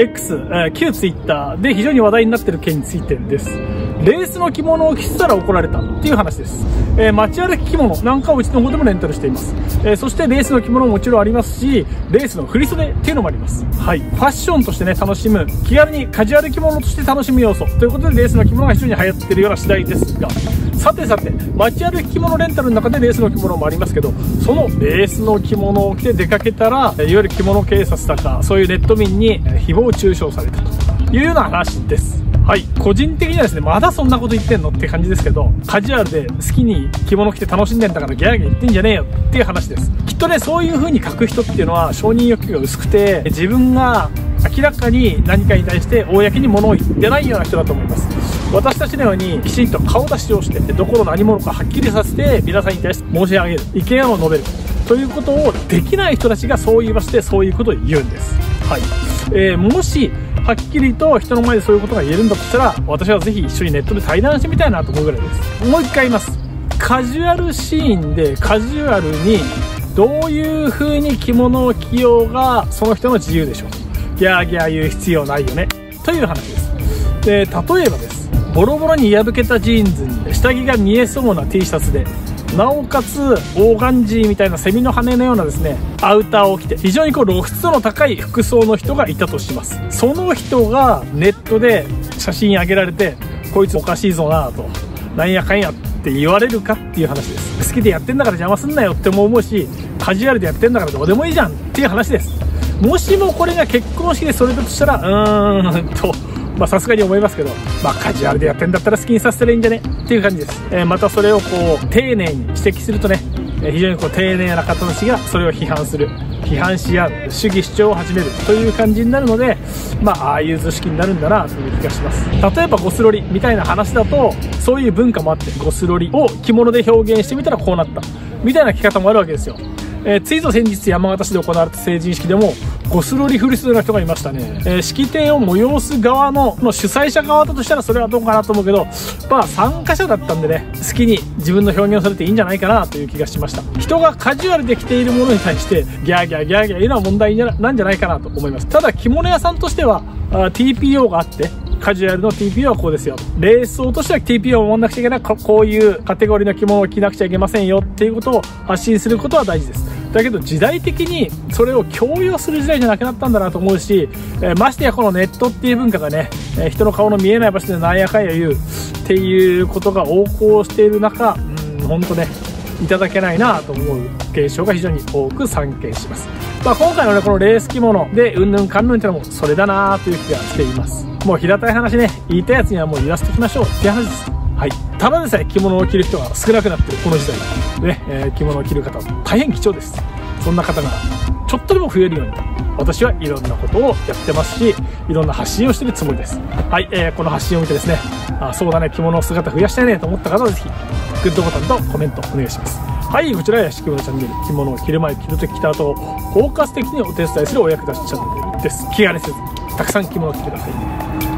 X、えー、旧 Twitter で非常に話題になっている件についてです。レースの着物を着せたら怒られたっていう話です。えー、街歩き着物なんかをうちの方でもレンタルしています。えー、そしてレースの着物ももちろんありますし、レースの振袖っていうのもあります。はい。ファッションとしてね、楽しむ、気軽にカジュアル着物として楽しむ要素ということでレースの着物が非常に流行ってるような次第ですが、さてさて、街歩き着物レンタルの中でレースの着物もありますけど、そのレースの着物を着て出かけたら、いわゆる着物警察だか、そういうネット民に誹謗中傷されたというような話です。はい。個人的にはですね、まだそんなこと言ってんのって感じですけど、カジュアルで好きに着物着て楽しんでんだからギャーギャー言ってんじゃねえよっていう話です。きっとね、そういう風に書く人っていうのは承認欲求が薄くて、自分が明らかに何かに対して公に物を言ってないような人だと思います。私たちのようにきちんと顔出しをして、どこの何者かはっきりさせて、皆さんに対して申し上げる、意見を述べる、ということをできない人たちがそういう場所でそういうことを言うんです。はい。えー、もし、はっきりと人の前でそういうことが言えるんだとしたら、私はぜひ一緒にネットで対談してみたいなと思うぐらいです。もう一回言います。カジュアルシーンでカジュアルにどういう風に着物を着ようがその人の自由でしょう。ギャーギャー言う必要ないよね。という話です。で、例えばです。ボロボロに破けたジーンズに下着が見えそうな T シャツでなおかつオーガンジーみたいなセミの羽のようなですねアウターを着て非常にこう露出度の高い服装の人がいたとします。その人がネットで写真上げられてこいつおかしいぞなとなんやかんやって言われるかっていう話です。好きでやってんだから邪魔すんなよっても思うしカジュアルでやってんだからどうでもいいじゃんっていう話です。もしもこれが結婚式でそれだとしたらうーんとまあさすがに思いますけど、まあカジュアルでやってんだったら好きにさせたらいいんじゃね？っていう感じです。えー、またそれをこう、丁寧に指摘するとね、え非常にこう丁寧な方たちがそれを批判する。批判し合う、主義主張を始めるという感じになるので、まあ、ああいう図式になるんだなという気がします。例えばゴスロリみたいな話だと、そういう文化もあって、ゴスロリを着物で表現してみたらこうなった。みたいな着方もあるわけですよ。えー、ついぞ先日山形市で行われた成人式でもゴスロリフリスの人がいましたね、えー、式典を催す側のの主催者側だとしたらそれはどうかなと思うけどまあ参加者だったんでね好きに自分の表現をされていいんじゃないかなという気がしました人がカジュアルで着ているものに対してギャーギャーギャーギャー言うのは問題なんじゃないかなと思いますただ着物屋さんとしてはあ TPO があってカジュアルの TPO はこうですよ。レースをとしては TPO を守らなくちゃいけない。こういうカテゴリーの着物を着なくちゃいけませんよっていうことを発信することは大事です。だけど時代的にそれを強要する時代じゃなくなったんだなと思うし、えー、ましてやこのネットっていう文化がね、えー、人の顔の見えない場所でなんやかんや言うっていうことが横行している中、うん、ほんとね、いただけないなと思う現象が非常に多く散見します。まあ、今回のね、このレース着物でうんぬんかんぬんってのもそれだなという気がしています。もう平たい話ね、言いたいやつにはもう言わせておきましょうって話です。はい。ただでさえ着物を着る人が少なくなってるこの時代。ね、えー、着物を着る方、大変貴重です。そんな方が、ちょっとでも増えるように、私はいろんなことをやってますし、いろんな発信をしてるつもりです。はい、えー、この発信を見てですね、あ、そうだね、着物の姿増やしたいねと思った方はぜひ、グッドボタンとコメントお願いします。はい、こちら屋敷物チャンネル、着物を着る前、着るとき着た後を包括的にお手伝いするお役立ちチャンネルです。気兼ねせず、たくさん着物を着てください。